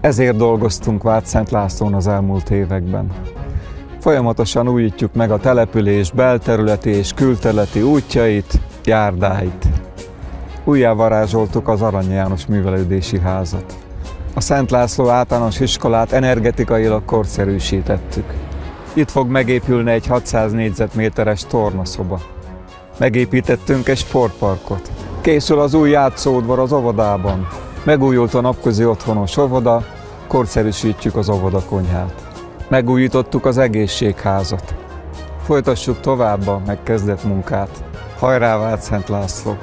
Ezért dolgoztunk Szent Lászlón az elmúlt években. Folyamatosan újítjuk meg a település belterületi és külterületi útjait, járdáit. Újjá varázsoltuk az Arany János Művelődési Házat. A Szent László általános iskolát energetikailag korszerűsítettük. Itt fog megépülni egy 600 négyzetméteres tornaszoba. Megépítettünk egy sportparkot. Készül az új játszódvar az óvodában. Megújult a napközi otthonos óvoda, korszerűsítjük az óvodakonyhát. Megújítottuk az egészségházat. Folytassuk tovább a megkezdett munkát. Hajrá Szent László!